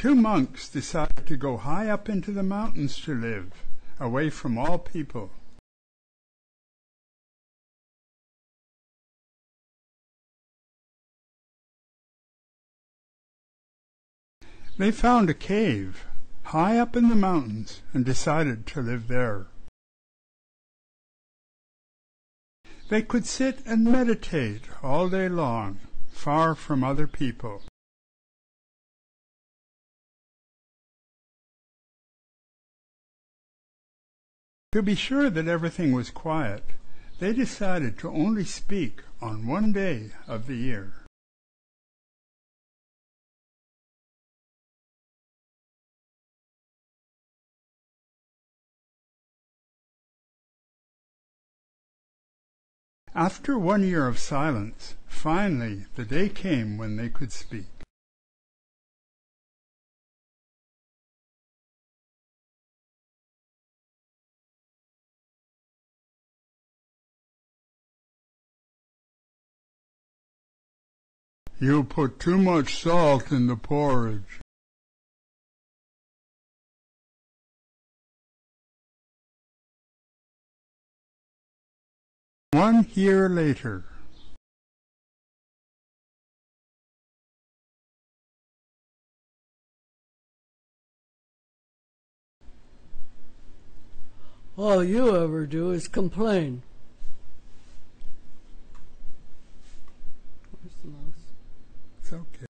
Two monks decided to go high up into the mountains to live, away from all people. They found a cave high up in the mountains and decided to live there. They could sit and meditate all day long, far from other people. To be sure that everything was quiet, they decided to only speak on one day of the year. After one year of silence, finally the day came when they could speak. You put too much salt in the porridge. One year later. All you ever do is complain. Okay.